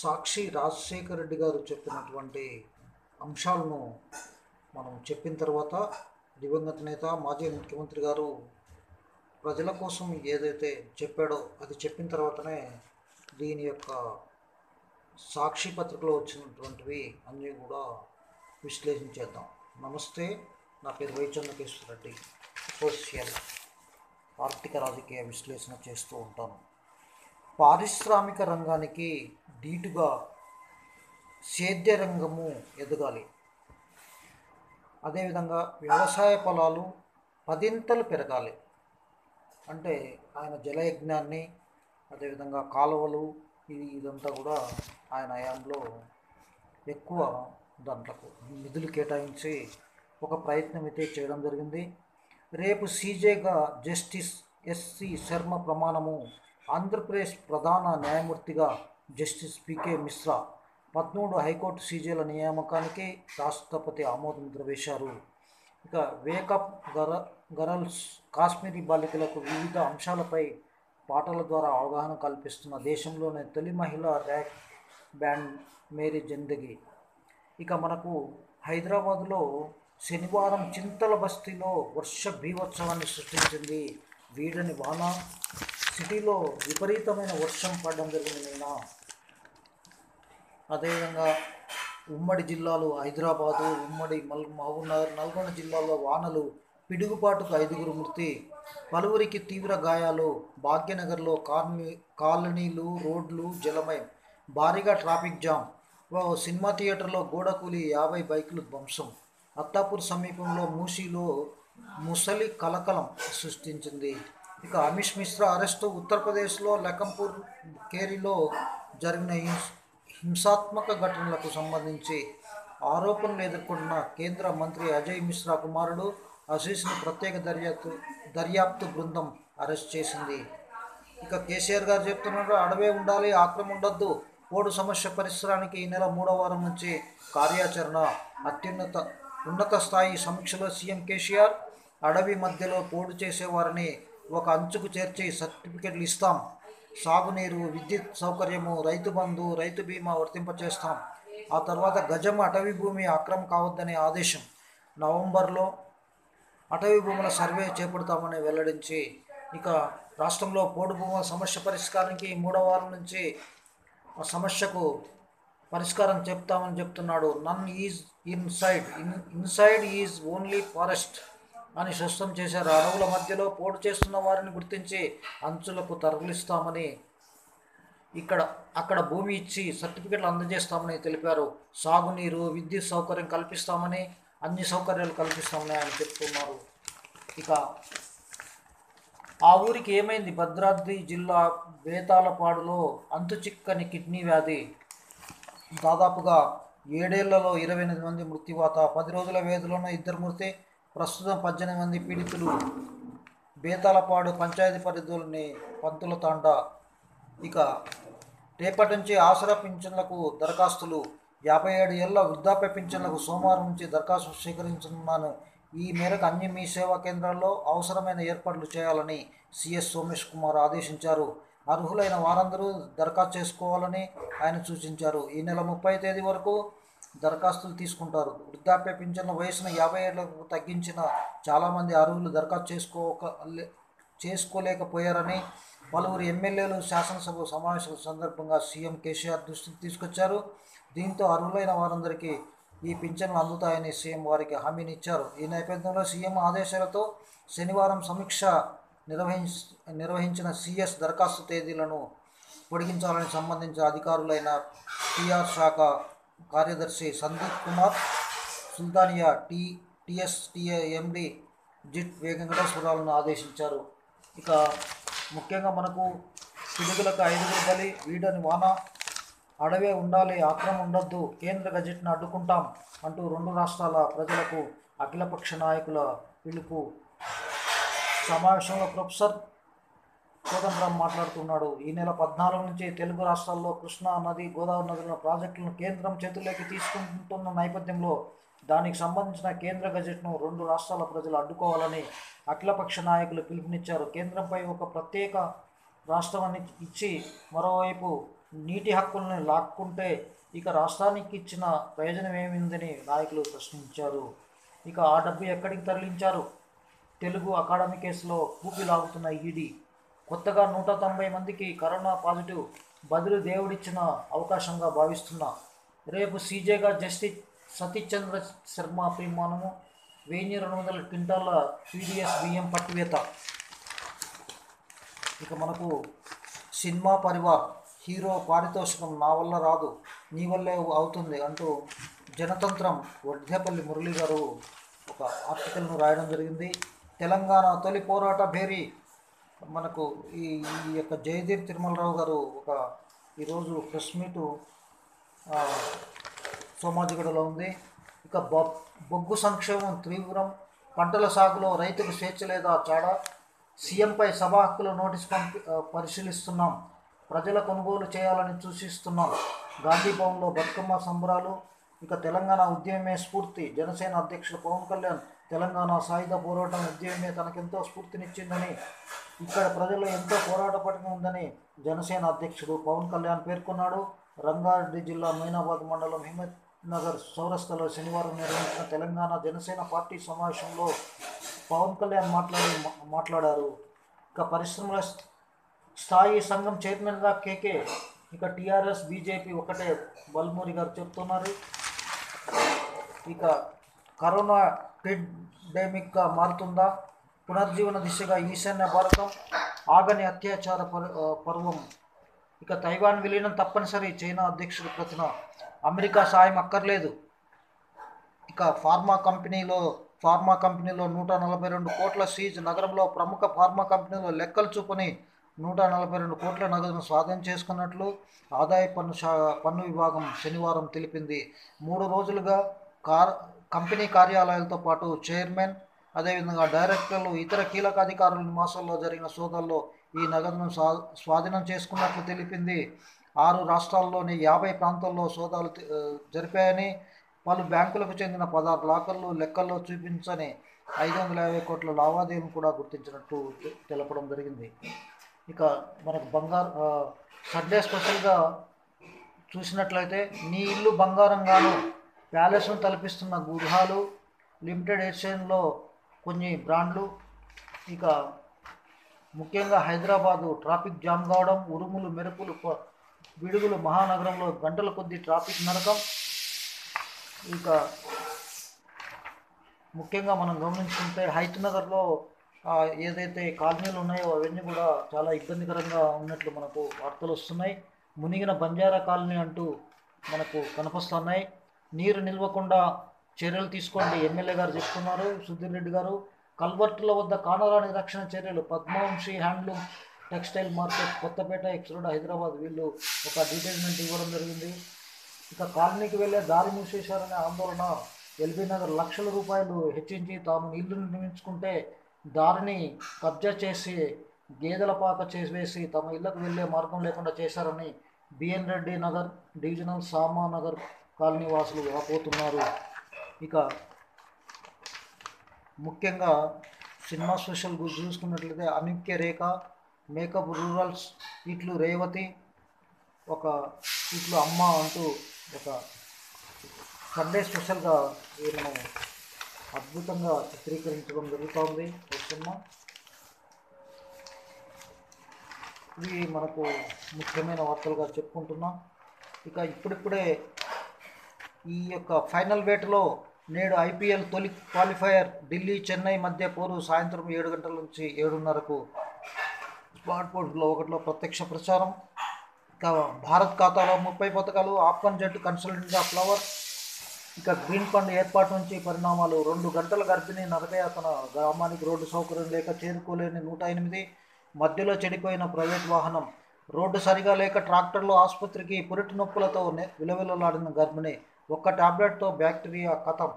సాక్షి రాజశేఖర రెడ్డి గారు చెప్పినటువంటి అంశాలను మనం చెప్పిన తర్వాత దివంగత నేత మాజీ ముఖ్యమంత్రి గారు ప్రజల కోసం ఏదైతే చెప్పాడో అది చెప్పిన తర్వాతనే దీని యొక్క సాక్షి పత్రికలో వచ్చినటువంటివి అన్నీ కూడా విశ్లేషించేద్దాం నమస్తే నా పేరు వైచంద్రకేశ్వర రెడ్డి సోషల్ ఆర్థిక రాజకీయ విశ్లేషణ చేస్తూ ఉంటాను. పారిశ్రామిక రంగానికి ధీటుగా సేద్య రంగము ఎదగాలి. అదేవిధంగా వ్యవసాయ పొలాలు పదింతలు పెరగాలి. అంటే ఆయన జలయజ్ఞాన్ని అదేవిధంగా కాలువలు ఇది ఇదంతా కూడా ఆయన హయాంలో ఎక్కువ దాంట్లకు నిధులు కేటాయించి ఒక ప్రయత్నం అయితే చేయడం జరిగింది. రేపు సీజేగా జస్టిస్ ఎస్సి శర్మ ప్రమాణము ఆంధ్రప్రదేశ్ ప్రధాన న్యాయమూర్తిగా జస్టిస్ పికే మిశ్రా పదమూడు హైకోర్టు సీజేల నియామకానికి రాష్ట్రపతి ఆమోదం ద్రవేశారు. ఇక వేకప్ గర గరల్స్ కాశ్మీరీ బాలికలకు వివిధ అంశాలపై పాటల ద్వారా అవగాహన కల్పిస్తున్న దేశంలోనే తొలి మహిళా ర్యాక్ బ్యాండ్ మేరీ జిందగీ. ఇక మనకు హైదరాబాద్లో శనివారం చింతల బస్తీలో వర్ష భీవోత్సవాన్ని సృష్టించింది వీడని వాన సిటీలో విపరీతమైన వర్షం పడడం జరిగింది నిన్న. అదేవిధంగా ఉమ్మడి జిల్లాలు హైదరాబాదు ఉమ్మడి మల్ మహబూబ్నగర్ నల్గొండ జిల్లాలో వానలు పిడుగుపాటుకు ఐదుగురు మృతి. పలువురికి తీవ్ర గాయాలు. భాగ్యనగర్లో కార్మి కాలనీలు రోడ్లు జలమయం. భారీగా ట్రాఫిక్ జామ్. ఓ సినిమా థియేటర్లో గోడకూలి యాభై బైకులు ధ్వంసం. అత్తాపూర్ సమీపంలో మూసీలో ముసలి కలకలం సృష్టించింది. ఇక అమిష్ మిశ్రా అరెస్టు ఉత్తరప్రదేశ్లో లఖంపూర్ కేరీలో జరిగిన హింసాత్మక ఘటనలకు సంబంధించి ఆరోపణలు ఎదుర్కొన్న కేంద్ర మంత్రి అజయ్ మిశ్రా కుమారుడు అసీస్ను ప్రత్యేక దర్యాప్తు దర్యాప్తు బృందం అరెస్ట్ చేసింది. ఇక కేసీఆర్ గారు చెప్తున్నారు అడవే ఉండాలి ఆక్రమం ఉండొద్దు పోడు సమస్య పరిసరానికి ఈ నెల మూడవ వారం నుంచి కార్యాచరణ అత్యున్నత ఉన్నత స్థాయి సమీక్షలో సీఎం కేసీఆర్ అడవి మధ్యలో పోడు చేసేవారిని ఒక అంచుకు చేర్చి సర్టిఫికెట్లు ఇస్తాం. సాగునీరు విద్యుత్ సౌకర్యము రైతు బంధు రైతు బీమా వర్తింపచేస్తాం. ఆ తర్వాత గజం అటవీ భూమి అక్రమం కావద్దనే ఆదేశం. నవంబర్లో అటవీ భూముల సర్వే చేపడతామని వెల్లడించి ఇక రాష్ట్రంలో పోడు భూముల సమస్య పరిష్కారానికి మూడవ వారం నుంచి సమస్యకు పరిష్కారం చెప్తామని చెప్తున్నాడు. None is inside in inside is only forest అని స్పష్టం చేశారు. అడవుల మధ్యలో పోటు చేస్తున్న వారిని గుర్తించి అంచులకు తరలిస్తామని ఇక్కడ అక్కడ భూమి ఇచ్చి సర్టిఫికెట్లు అందజేస్తామని తెలిపారు. సాగునీరు విద్యుత్ సౌకర్యం కల్పిస్తామని అన్ని సౌకర్యాలు కల్పిస్తామని ఆయన చెప్తున్నారు. ఇక ఆ ఊరికి ఏమైంది? భద్రాద్రి జిల్లా బేతాలపాడులో అంతుచిక్కని కిడ్నీ వ్యాధి. దాదాపుగా ఏడేళ్ళలో ఇరవై ఎనిమిది మంది మృత్యువాత పది రోజుల వ్యవధిలోనే ఇద్దరు మృతి ప్రస్తుతం పద్దెనిమిది మంది పీడితులు బేతాలపాడు పంచాయతీ పరిధిలోని పంతుల తాండ. ఇక రేపటి నుంచి ఆసరా పింఛన్లకు దరఖాస్తులు. యాభై ఏడు ఏళ్ళ వృద్ధాప్య పింఛన్లకు సోమవారం నుంచి దరఖాస్తు స్వీకరించనున్నాను. ఈ మేరకు అన్ని మీ సేవా కేంద్రాల్లో అవసరమైన ఏర్పాట్లు చేయాలని సిఎస్ సోమేష్ కుమార్ ఆదేశించారు. అర్హులైన వారందరూ దరఖాస్తు చేసుకోవాలని ఆయన సూచించారు. ఈ నెల ముప్పై తేదీ వరకు దరఖాస్తులు తీసుకుంటారు. వృద్ధాప్య పింఛన్ల వయసును యాభై ఏళ్ళకు తగ్గించిన చాలామంది అర్హులు దరఖాస్తు చేసుకోక చేసుకోలేకపోయారని పలువురు ఎమ్మెల్యేలు శాసనసభ సమావేశాల సందర్భంగా సీఎం కేసీఆర్ దృష్టికి తీసుకొచ్చారు. దీంతో అర్హులైన వారందరికీ ఈ పింఛన్లు అందుతాయని సీఎం వారికి హామీని ఇచ్చారు. ఈ నేపథ్యంలో సీఎం ఆదేశాలతో శనివారం సమీక్ష నిర్వహించ నిర్వహించిన సీఎస్ దరఖాస్తు తేదీలను పొడిగించాలని సంబంధించిన అధికారులైన టీఆర్ శాఖ కార్యదర్శి Sandeep Kumar Sultania T TSTA MD JIT వెంకటేశ్వరరావులను ఆదేశించారు. ఇక ముఖ్యంగా మనకు పిడుగులకు ఐదుగురు బలి వీడని వాన అడవే ఉండాలి ఆక్రమం ఉండొద్దు కేంద్ర గజెట్ను అడ్డుకుంటాం అంటూ రెండు రాష్ట్రాల ప్రజలకు అఖిలపక్ష నాయకుల పిలుపు. సమావేశంలో ప్రొఫెసర్ కోదండరాం మాట్లాడుతున్నాడు. ఈ నెల పద్నాలుగు నుంచి తెలుగు రాష్ట్రాల్లో కృష్ణా నది గోదావరి నదుల ప్రాజెక్టులను కేంద్రం చేతుల్లోకి తీసుకుంటున్న నేపథ్యంలో దానికి సంబంధించిన కేంద్ర గజెట్ను రెండు రాష్ట్రాల ప్రజలు అడ్డుకోవాలని అఖిలపక్ష నాయకులు పిలుపునిచ్చారు. కేంద్రంపై ఒక ప్రత్యేక రాష్ట్రాన్ని ఇచ్చి మరోవైపు నీటి హక్కుల్ని లాక్కుంటే ఇక రాష్ట్రానికి ఇచ్చిన ప్రయోజనం ఏమిందని నాయకులు ప్రశ్నించారు. ఇక ఆ డబ్బు ఎక్కడికి తరలించారు? తెలుగు అకాడమీ కేసులో కూపి లాగుతున్న ఈడీ కొత్తగా నూట తొంభై మందికి కరోనా పాజిటివ్ బదులు దేవుడిచ్చిన అవకాశంగా భావిస్తున్నా రేపు సీజేగా జస్టిస్ సతీశ్చంద్ర శర్మ తీర్మానము వెయ్యి రెండు వందల క్వింటాల పీడిఎస్ బియ్యం పట్టివేత. ఇక మనకు సినిమా పరివార్ హీరో పారితోషికం నా వల్ల రాదు నీ వల్లే అవుతుంది అంటూ జనతంత్రం వడ్డేపల్లి మురళి గారు ఒక ఆర్టికల్ను రాయడం జరిగింది. తెలంగాణ తొలి పోరాట భేరీ మనకు ఈ ఈ యొక్క జయదేవ్ తిరుమలరావు గారు ఒక ఈరోజు ప్రెస్ మీటు సోమాజిగడలో ఉంది. ఇక బొగ్గు సంక్షేమం తీవ్రం పంటల సాగులో రైతుకు స్వేచ్ఛ లేదా చాడా సీఎంపై సభా హక్కుల నోటీస్ పంపి పరిశీలిస్తున్నాం. ప్రజల కొనుగోలు చేయాలని సూచిస్తున్నాం. గాంధీ భవన్లో బతుకమ్మ సంబరాలు ఇక తెలంగాణ ఉద్యమమే స్ఫూర్తి. జనసేన అధ్యక్షుడు పవన్ కళ్యాణ్ తెలంగాణ సాయుధ పోరాటం ఉద్యమమే తనకెంతో స్ఫూర్తినిచ్చిందని ఇక్కడ ప్రజలు ఎంతో పోరాట పటిమ ఉందని జనసేన అధ్యక్షుడు పవన్ కళ్యాణ్ పేర్కొన్నాడు. రంగారెడ్డి జిల్లా మైనాబాద్ మండలం హిమత్ నగర్ సౌరస్థలో శనివారం నిర్వహించిన తెలంగాణ జనసేన పార్టీ సమావేశంలో పవన్ కళ్యాణ్ మాట్లాడి మా- మాట్లాడారు. ఇక పరిశ్రమల స్థాయి సంఘం చైర్మన్గా కేకే ఇక టీఆర్ఎస్ బీజేపీ ఒకటే బల్మూరి గారు చెప్తున్నారు ఇక కరోనా పెండెమిక్గా మారుతుందా? పునర్జీవన దిశగా ఈశాన్య భారతం ఆగని అత్యాచార పర్వం. ఇక తైవాన్ విలీనం తప్పనిసరి చైనా అధ్యక్షుడు ప్రతిన అమెరికా సాయం అక్కర్లేదు. ఇక ఫార్మా కంపెనీలో ఫార్మా కంపెనీలో నూట నలభై రెండు కోట్ల సీజ్ నగరంలో ప్రముఖ ఫార్మా కంపెనీలో లెక్కలు చూపని నూట నలభై రెండు కోట్ల నగదును స్వాధీనం చేసుకున్నట్లు ఆదాయ పన్ను పన్ను విభాగం శనివారం తెలిపింది. మూడు రోజులుగా కార్ కంపెనీ కార్యాలయాలతో పాటు చైర్మన్ అదేవిధంగా డైరెక్టర్లు ఇతర కీలక అధికారుల నివాసాల్లో జరిగిన సోదాల్లో ఈ నగదును స్వా స్వాధీనం చేసుకున్నట్లు తెలిపింది. ఆరు రాష్ట్రాల్లోని యాభై ప్రాంతాల్లో సోదాలు జరిపాయని పలు బ్యాంకులకు చెందిన పదహారు లాకర్లు లెక్కల్లో చూపించని ఐదు వందల యాభై కోట్ల లావాదేవీలు కూడా గుర్తించినట్టు తెలపడం జరిగింది. ఇక మనకు బంగారు సండే స్పెషల్గా చూసినట్లయితే నీ ఇల్లు బంగారంగాను ప్యాలెస్ను తలపిస్తున్న గృహాలు లిమిటెడ్ ఎడిషన్లో కొన్ని బ్రాండ్లు ఇక ముఖ్యంగా హైదరాబాదు ట్రాఫిక్ జామ్ కావడం ఉరుములు మెరుపులు విడుగులు మహానగరంలో గంటల కొద్ది ట్రాఫిక్ నరకం. ఇక ముఖ్యంగా మనం గమనించుకుంటే హైత్ నగర్లో ఏదైతే కాలనీలు ఉన్నాయో అవన్నీ కూడా చాలా ఇబ్బందికరంగా ఉన్నట్లు మనకు వార్తలు వస్తున్నాయి. మునిగిన బంజారా కాలనీ అంటూ మనకు కనిపిస్తున్నాయి. నీరు నిల్వకుండా చర్యలు తీసుకోండి. ఎమ్మెల్యే గారు చెప్తున్నారు సుధీర్ రెడ్డి గారు. కల్వర్టుల వద్ద కానరాని రక్షణ చర్యలు. Padmavamshi handloom textile market Kothapet X road Hyderabad వీళ్ళు ఒక డీటెయిల్మెంట్ ఇవ్వడం జరిగింది. ఇక కాలనీకి వెళ్ళే దారి మూసేశారనే ఆందోళన ఎల్బీ నగర్ లక్షల రూపాయలు హెచ్చించి తాము నీళ్ళు నిర్మించుకుంటే దారిని కబ్జా చేసి గేదెల పాక చేసి తమ ఇళ్ళకు వెళ్ళే మార్గం లేకుండా చేశారని B N Reddy Nagar divisional Sama Nagar colony వాసులు వాపోతున్నారు ఇక ముఖ్యంగా సినిమా స్పెషల్ గురించి చూసుకున్నట్లయితే అమిక్య రేఖ మేకప్ రూరల్స్ ఇట్లు రేవతి ఒక ఇట్లు అమ్మ అంటూ ఒక సండే స్పెషల్గా వీళ్ళను అద్భుతంగా చిత్రీకరించడం జరుగుతోంది సినిమా. ఇవి మనకు ముఖ్యమైన వార్తలుగా చెప్పుకుంటున్నాం. ఇక ఇప్పుడిప్పుడే ఈ యొక్క ఫైనల్ వేటలో నేడు ఐపీఎల్ తొలి క్వాలిఫైయర్ ఢిల్లీ చెన్నై మధ్య పోరు సాయంత్రం ఏడు గంటల నుంచి ఏడున్నరకు స్మార్ట్ బోర్డులో ఒకటిలో ప్రత్యక్ష ప్రచారం. ఇక భారత్ ఖాతాలో ముప్పై పథకాలు ఆఫ్ఘన్ జట్టు కన్సల్టెంట్గా ఫ్లవర్. ఇక గ్రీన్ ఫండ్ ఏర్పాటు నుంచి పరిణామాలు రెండు గంటల గర్భిణి నరకయాతన. గ్రామానికి రోడ్డు సౌకర్యం లేక చేరుకోలేని నూట ఎనిమిది. మధ్యలో చెడిపోయిన ప్రైవేట్ వాహనం. రోడ్డు సరిగా లేక ట్రాక్టర్లు ఆసుపత్రికి పురిటి నొప్పులతో విలవిలలాడిన గర్భిణి. ఒక్క టాబ్లెట్తో బ్యాక్టీరియా కథం